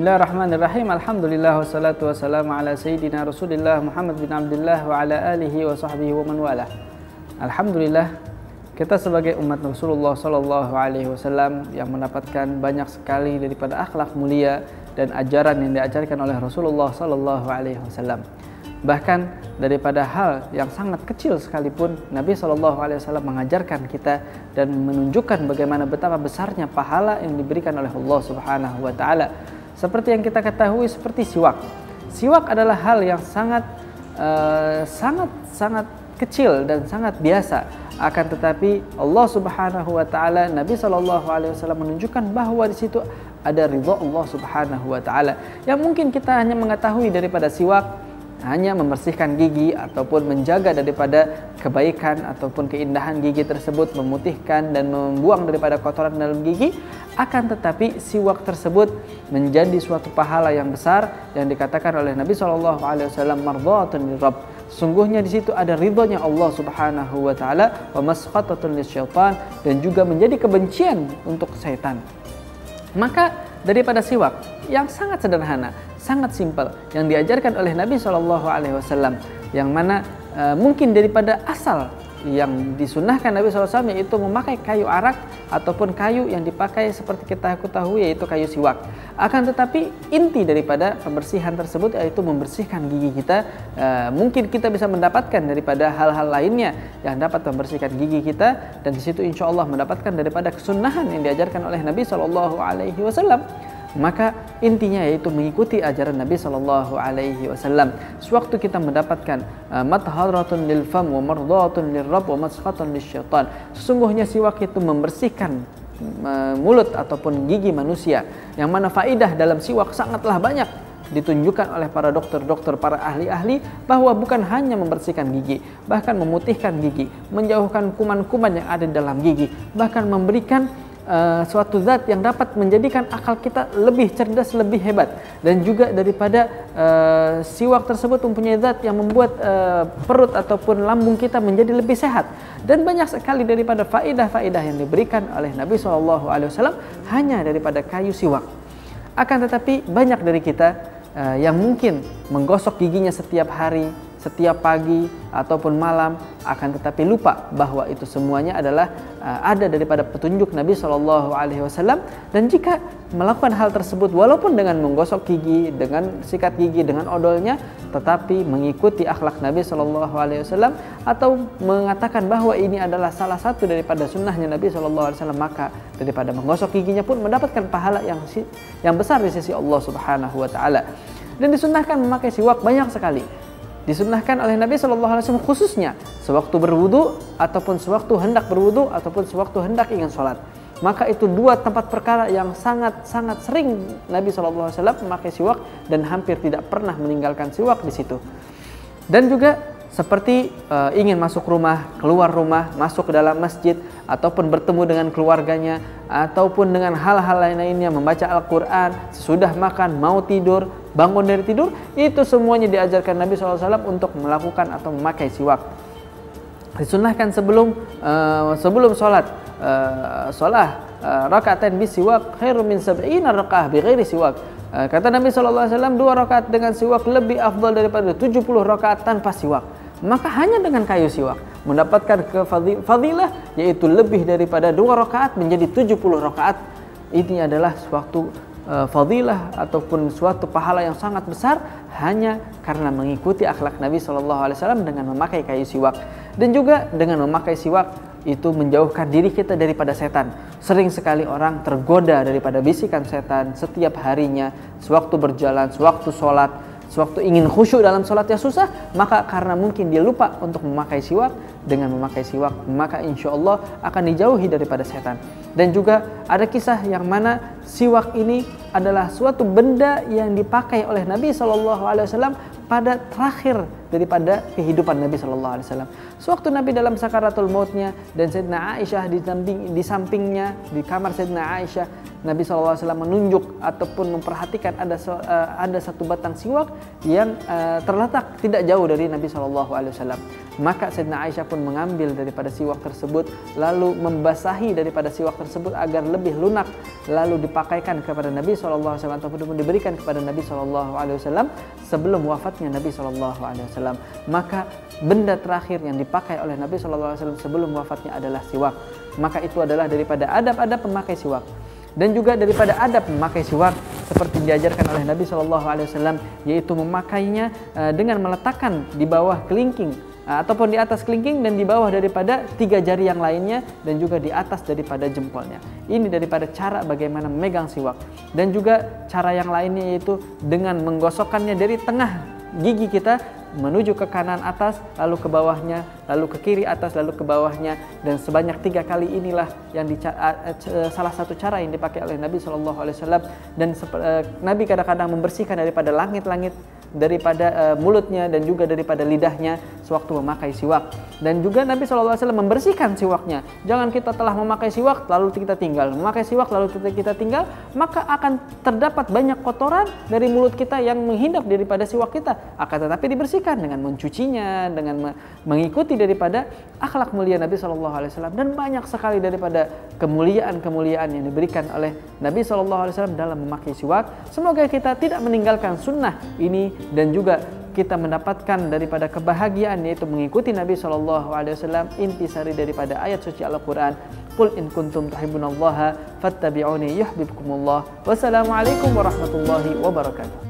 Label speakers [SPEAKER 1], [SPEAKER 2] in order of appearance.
[SPEAKER 1] Bismillahirrahmanirrahim. Alhamdulillah wassalatu wassalamu ala sayyidina Rasulillah Muhammad bin Abdullah wa ala alihi wa sahbihi wa man wala. Alhamdulillah kita sebagai umat Rasulullah sallallahu alaihi wasallam yang mendapatkan banyak sekali daripada akhlak mulia dan ajaran yang diajarkan oleh Rasulullah sallallahu alaihi wasallam. Bahkan daripada hal yang sangat kecil sekalipun Nabi Shallallahu Alaihi Wasallam mengajarkan kita dan menunjukkan bagaimana betapa besarnya pahala yang diberikan oleh Allah Subhanahu Wa Taala. Seperti yang kita ketahui seperti siwak. Siwak adalah hal yang sangat uh, sangat sangat kecil dan sangat biasa. Akan tetapi Allah Subhanahu Wa Taala Nabi Shallallahu Alaihi Wasallam menunjukkan bahwa di situ ada ridho Allah Subhanahu Wa Taala. Yang mungkin kita hanya mengetahui daripada siwak hanya membersihkan gigi ataupun menjaga daripada kebaikan ataupun keindahan gigi tersebut memutihkan dan membuang daripada kotoran dalam gigi akan tetapi siwak tersebut menjadi suatu pahala yang besar yang dikatakan oleh Nabi Shallallahu Alaihi Wasallam Rabb. Sungguhnya di situ ada ridhonya Allah Subhanahu wa taala wa masqatatun dan juga menjadi kebencian untuk setan. Maka daripada siwak yang sangat sederhana sangat simpel yang diajarkan oleh Nabi Shallallahu Alaihi Wasallam yang mana e, mungkin daripada asal yang disunahkan Nabi SAW yaitu memakai kayu arak ataupun kayu yang dipakai seperti kita ketahui yaitu kayu siwak. Akan tetapi inti daripada pembersihan tersebut yaitu membersihkan gigi kita. E, mungkin kita bisa mendapatkan daripada hal-hal lainnya yang dapat membersihkan gigi kita dan di situ insya Allah mendapatkan daripada kesunahan yang diajarkan oleh Nabi Shallallahu Alaihi Wasallam maka intinya yaitu mengikuti ajaran Nabi Shallallahu Alaihi Wasallam. Sewaktu kita mendapatkan uh, matharatun lil fam wa mardatun lil rabb wa masqatun syaitan. Sesungguhnya siwak itu membersihkan uh, mulut ataupun gigi manusia. Yang mana faidah dalam siwak sangatlah banyak ditunjukkan oleh para dokter-dokter, para ahli-ahli bahwa bukan hanya membersihkan gigi, bahkan memutihkan gigi, menjauhkan kuman-kuman yang ada di dalam gigi, bahkan memberikan uh, suatu zat yang dapat menjadikan akal kita lebih cerdas, lebih hebat dan juga daripada uh, siwak tersebut mempunyai zat yang membuat uh, perut ataupun lambung kita menjadi lebih sehat dan banyak sekali daripada faedah-faedah yang diberikan oleh Nabi SAW hanya daripada kayu siwak. Akan tetapi banyak dari kita uh, yang mungkin menggosok giginya setiap hari setiap pagi ataupun malam akan tetapi lupa bahwa itu semuanya adalah uh, ada daripada petunjuk Nabi Shallallahu Alaihi Wasallam. Dan jika melakukan hal tersebut walaupun dengan menggosok gigi dengan sikat gigi dengan odolnya tetapi mengikuti akhlak Nabi Shallallahu Alaihi Wasallam atau mengatakan bahwa ini adalah salah satu daripada sunnahnya Nabi Shallallahu Alaihi Wasallam maka daripada menggosok giginya pun mendapatkan pahala yang yang besar di sisi Allah Subhanahu Wa Taala. Dan disunahkan memakai siwak banyak sekali disunahkan oleh Nabi Shallallahu Alaihi Wasallam khususnya sewaktu berwudu ataupun sewaktu hendak berwudu ataupun sewaktu hendak ingin sholat. Maka itu dua tempat perkara yang sangat sangat sering Nabi Shallallahu Alaihi Wasallam memakai siwak dan hampir tidak pernah meninggalkan siwak di situ. Dan juga seperti uh, ingin masuk rumah, keluar rumah, masuk ke dalam masjid, ataupun bertemu dengan keluarganya, ataupun dengan hal-hal lain-lainnya, membaca Al-Quran, sesudah makan, mau tidur, bangun dari tidur, itu semuanya diajarkan Nabi SAW untuk melakukan atau memakai siwak. Disunahkan sebelum uh, sebelum sholat, uh, sholat uh, rakaatain siwak khairu min sab'ina rakaah bi ghairi siwak kata Nabi SAW, dua rakaat dengan siwak lebih afdal daripada 70 rakaat tanpa siwak. Maka hanya dengan kayu siwak mendapatkan kefadilah yaitu lebih daripada dua rakaat menjadi 70 rakaat. Ini adalah suatu uh, fadilah ataupun suatu pahala yang sangat besar hanya karena mengikuti akhlak Nabi Wasallam dengan memakai kayu siwak dan juga dengan memakai siwak itu menjauhkan diri kita daripada setan. Sering sekali orang tergoda daripada bisikan setan setiap harinya, sewaktu berjalan, sewaktu sholat, sewaktu ingin khusyuk dalam sholatnya susah, maka karena mungkin dia lupa untuk memakai siwak, dengan memakai siwak, maka insya Allah akan dijauhi daripada setan. Dan juga ada kisah yang mana siwak ini adalah suatu benda yang dipakai oleh Nabi SAW pada terakhir daripada kehidupan Nabi Wasallam. Sewaktu Nabi dalam sakaratul mautnya dan Sayyidina Aisyah di, samping, di sampingnya di kamar Sayyidina Aisyah, Nabi Wasallam menunjuk ataupun memperhatikan ada uh, ada satu batang siwak yang uh, terletak tidak jauh dari Nabi Wasallam. Maka Sayyidina Aisyah pun mengambil daripada siwak tersebut lalu membasahi daripada siwak tersebut agar lebih lunak lalu dipakaikan kepada Nabi SAW ataupun diberikan kepada Nabi SAW sebelum wafatnya Nabi SAW. Maka benda terakhir yang dipakai oleh Nabi SAW sebelum wafatnya adalah siwak. Maka itu adalah daripada adab-adab pemakai siwak dan juga daripada adab memakai siwak seperti diajarkan oleh Nabi Shallallahu Alaihi Wasallam yaitu memakainya uh, dengan meletakkan di bawah kelingking ataupun di atas kelingking dan di bawah daripada tiga jari yang lainnya dan juga di atas daripada jempolnya. Ini daripada cara bagaimana memegang siwak. Dan juga cara yang lainnya yaitu dengan menggosokkannya dari tengah gigi kita menuju ke kanan atas, lalu ke bawahnya, lalu ke kiri atas, lalu ke bawahnya, dan sebanyak tiga kali inilah yang di, salah satu cara yang dipakai oleh Nabi Shallallahu Alaihi Wasallam. Dan uh, Nabi kadang-kadang membersihkan daripada langit-langit daripada uh, mulutnya dan juga daripada lidahnya sewaktu memakai siwak dan juga Nabi SAW membersihkan siwaknya. Jangan kita telah memakai siwak lalu kita tinggal. Memakai siwak lalu kita tinggal maka akan terdapat banyak kotoran dari mulut kita yang menghindap daripada siwak kita. Akan tetapi dibersihkan dengan mencucinya dengan mengikuti daripada akhlak mulia Nabi SAW dan banyak sekali daripada kemuliaan-kemuliaan yang diberikan oleh Nabi SAW dalam memakai siwak. Semoga kita tidak meninggalkan sunnah ini dan juga kita mendapatkan daripada kebahagiaan yaitu mengikuti Nabi Shallallahu Alaihi Wasallam intisari daripada ayat suci Al-Quran. Qul in kuntum tuhibbunallaha fattabi'uni yuhibbukumullah. Wassalamualaikum warahmatullahi wabarakatuh